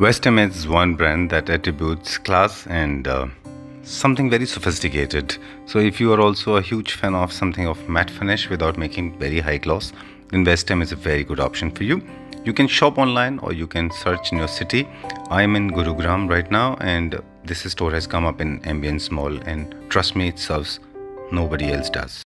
West Elm is one brand that attributes class and uh, something very sophisticated. So if you are also a huge fan of something of matte finish without making very high gloss, then West Elm is a very good option for you. You can shop online or you can search in your city. I am in Gurugram right now and this store has come up in Ambience Mall and trust me it serves nobody else does.